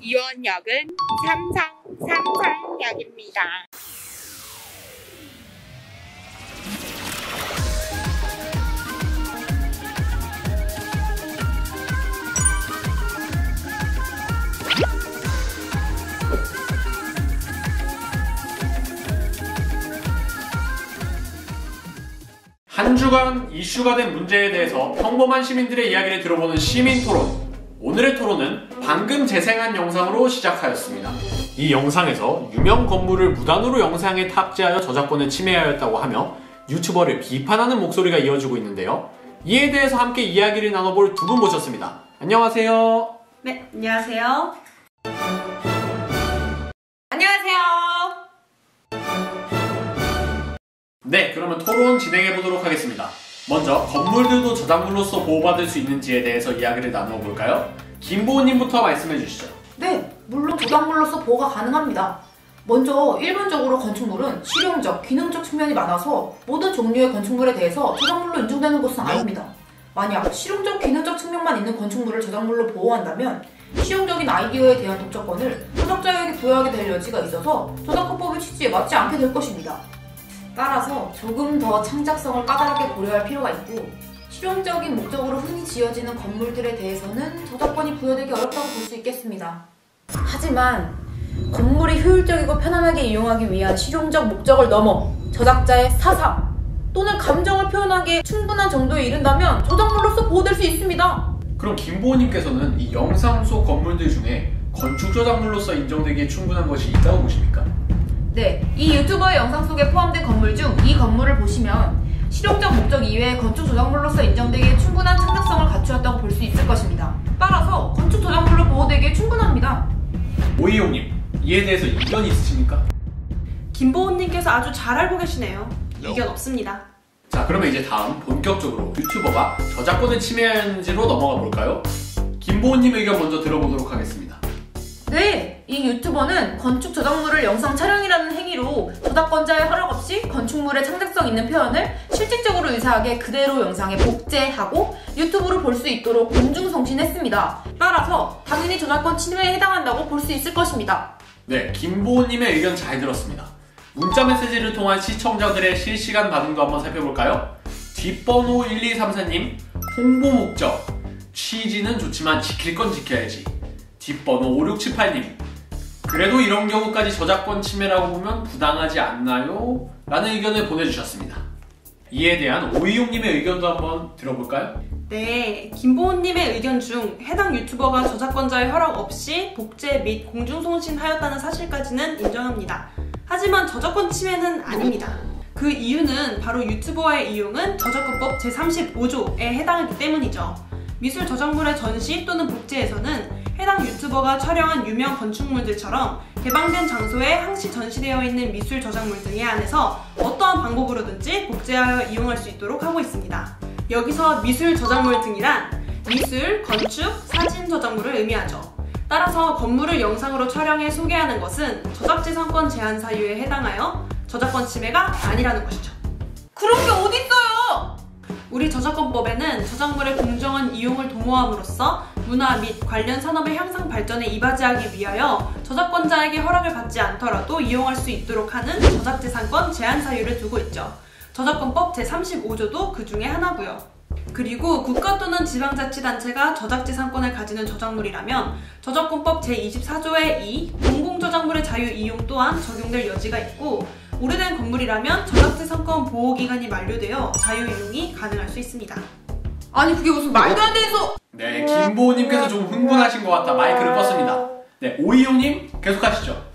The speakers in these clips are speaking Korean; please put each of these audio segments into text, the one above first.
이원역은 삼성 삼성역입니다. 한 주간 이슈가 된 문제에 대해서 평범한 시민들의 이야기를 들어보는 시민 토론. 오늘의 토론은 방금 재생한 영상으로 시작하였습니다. 이 영상에서 유명 건물을 무단으로 영상에 탑재하여 저작권을 침해하였다고 하며 유튜버를 비판하는 목소리가 이어지고 있는데요. 이에 대해서 함께 이야기를 나눠볼 두 분 모셨습니다. 안녕하세요. 네, 안녕하세요. 안녕하세요. 네, 그러면 토론 진행해 보도록 하겠습니다. 먼저 건물들도 저작물로서 보호받을 수 있는지에 대해서 이야기를 나눠볼까요? 김보호님부터 말씀해 주시죠. 네, 물론 저작물로서 보호가 가능합니다. 먼저 일반적으로 건축물은 실용적, 기능적 측면이 많아서 모든 종류의 건축물에 대해서 저작물로 인정되는 것은 아닙니다. 만약 실용적, 기능적 측면만 있는 건축물을 저작물로 보호한다면 실용적인 아이디어에 대한 독점권을 저작자에게 부여하게 될 여지가 있어서 저작권법의 취지에 맞지 않게 될 것입니다. 따라서 조금 더 창작성을 까다롭게 고려할 필요가 있고 실용적인 목적으로 흔히 지어지는 건물들에 대해서는 저작권이 부여되기 어렵다고 볼 수 있겠습니다. 하지만 건물이 효율적이고 편안하게 이용하기 위한 실용적 목적을 넘어 저작자의 사상 또는 감정을 표현하기에 충분한 정도에 이른다면 저작물로서 보호될 수 있습니다. 그럼 김보호님께서는 이 영상 속 건물들 중에 건축 저작물로서 인정되기에 충분한 것이 있다고 보십니까? 네, 이 유튜버의 영상 속에 포함된 건물 중 이 건물을 보시면 목적 이외의 건축 저작물로서 인정되기에 충분한 창작성을 갖추었다고 볼 수 있을 것입니다. 따라서 건축 저작물로 보호되기에 충분합니다. 오이용님, 이에 대해서 이견 있으십니까? 김보훈님께서 아주 잘 알고 계시네요. 이견 없습니다. 자, 그러면 이제 다음 본격적으로 유튜버가 저작권을 침해하는지로 넘어가 볼까요? 김보호님 의견 먼저 들어보도록 하겠습니다. 네, 이 유튜버는 건축 저작물을 영상 촬영이라는 행위로 저작권자의 허락 없이 건축물의 창작성 있는 표현을 실질적으로 유사하게 그대로 영상에 복제하고 유튜브로 볼 수 있도록 공중송신했습니다. 따라서 당연히 저작권 침해에 해당한다고 볼 수 있을 것입니다. 네, 김보호님의 의견 잘 들었습니다. 문자 메시지를 통한 시청자들의 실시간 반응도 한번 살펴볼까요? 뒷번호 1234님, 홍보 목적. 취지는 좋지만 지킬 건 지켜야지. 뒷번호 5678님, 그래도 이런 경우까지 저작권 침해라고 보면 부당하지 않나요? 라는 의견을 보내주셨습니다. 이에 대한 오이용님의 의견도 한번 들어볼까요? 네, 김보훈님의 의견 중 해당 유튜버가 저작권자의 허락 없이 복제 및 공중송신하였다는 사실까지는 인정합니다. 하지만 저작권 침해는 아닙니다. 그 이유는 바로 유튜버의 이용은 저작권법 제35조에 해당하기 때문이죠. 미술 저작물의 전시 또는 복제에서는 해당 유튜버가 촬영한 유명 건축물들처럼 개방된 장소에 항시 전시되어 있는 미술 저작물 등에 한해서 어떠한 방법으로든지 복제하여 이용할 수 있도록 하고 있습니다. 여기서 미술 저작물 등이란 미술, 건축, 사진 저작물을 의미하죠. 따라서 건물을 영상으로 촬영해 소개하는 것은 저작지상권 제한 사유에 해당하여 저작권 침해가 아니라는 것이죠. 그런 게 어딨어요! 우리 저작권법에는 저작물의 공정한 이용을 도모함으로써 문화 및 관련 산업의 향상 발전에 이바지하기 위하여 저작권자에게 허락을 받지 않더라도 이용할 수 있도록 하는 저작재산권 제한 사유를 두고 있죠. 저작권법 제35조도 그 중에 하나고요. 그리고 국가 또는 지방자치단체가 저작재산권을 가지는 저작물이라면 저작권법 제24조의 2 공공저작물의 자유 이용 또한 적용될 여지가 있고 오래된 건물이라면 저작재산권 보호기간이 만료되어 자유 이용이 가능할 수 있습니다. 아니 그게 무슨 말도 안 되는 소... 네, 김보호님께서 좀 흥분하신 것 같다. 마이크를 껐습니다. 네, 오이용님 계속하시죠.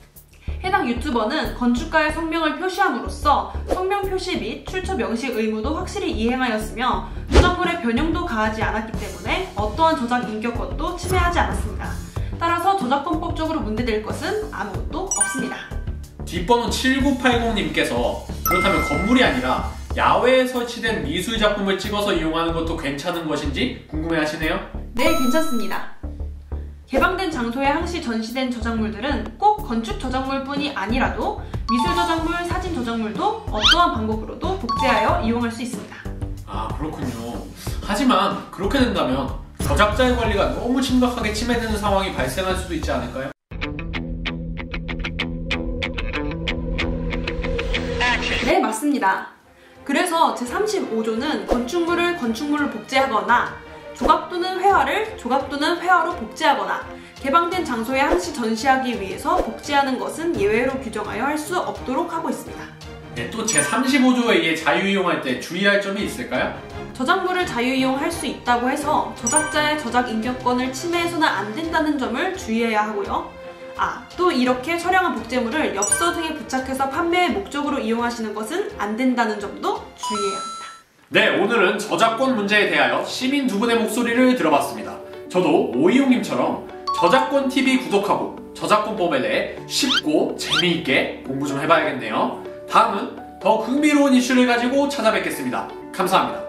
해당 유튜버는 건축가의 성명을 표시함으로써 성명 표시 및 출처 명시 의무도 확실히 이행하였으며 저작물의 변형도 가하지 않았기 때문에 어떠한 저작 인격권도 침해하지 않았습니다. 따라서 저작권법적으로 문제될 것은 아무것도 없습니다. 뒷번호 7980님께서 그렇다면 건물이 아니라 야외에 설치된 미술 작품을 찍어서 이용하는 것도 괜찮은 것인지 궁금해하시네요? 네, 괜찮습니다. 개방된 장소에 항시 전시된 저작물들은 꼭 건축 저작물뿐이 아니라도 미술 저작물, 사진 저작물도 어떠한 방법으로도 복제하여 이용할 수 있습니다. 아 그렇군요. 하지만 그렇게 된다면 저작자의 관리가 너무 심각하게 침해되는 상황이 발생할 수도 있지 않을까요? 네 맞습니다. 그래서 제35조는 건축물을 건축물로 복제하거나 조각 또는 회화를 조각 또는 회화로 복제하거나 개방된 장소에 항시 전시하기 위해서 복제하는 것은 예외로 규정하여 할 수 없도록 하고 있습니다. 네, 또 제35조에 의해 자유이용할 때 주의할 점이 있을까요? 저작물을 자유이용할 수 있다고 해서 저작자의 저작 인격권을 침해해서는 안 된다는 점을 주의해야 하고요. 아, 또 이렇게 촬영한 복제물을 엽서 등에 부착해서 판매의 목적으로 이용하시는 것은 안 된다는 점도 주의해야 합니다. 네, 오늘은 저작권 문제에 대하여 시민 두 분의 목소리를 들어봤습니다. 저도 오이용님처럼 저작권 TV 구독하고 저작권법에 대해 쉽고 재미있게 공부 좀 해봐야겠네요. 다음은 더 흥미로운 이슈를 가지고 찾아뵙겠습니다. 감사합니다.